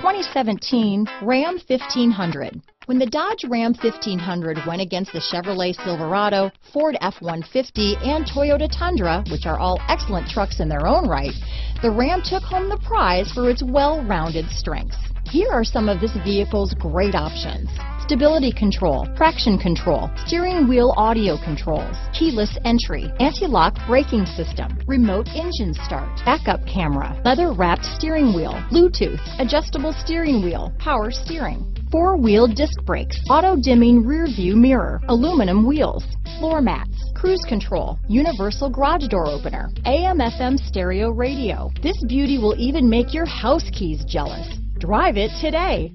2017 Ram 1500. When the Dodge Ram 1500 went against the Chevrolet Silverado, Ford F-150, and Toyota Tundra, which are all excellent trucks in their own right, the Ram took home the prize for its well-rounded strengths. Here are some of this vehicle's great options. Stability control, traction control, steering wheel audio controls, keyless entry, anti-lock braking system, remote engine start, backup camera, leather wrapped steering wheel, Bluetooth, adjustable steering wheel, power steering, four-wheel disc brakes, auto-dimming rear view mirror, aluminum wheels, floor mats, cruise control, universal garage door opener, AM FM stereo radio. This beauty will even make your house keys jealous. Drive it today.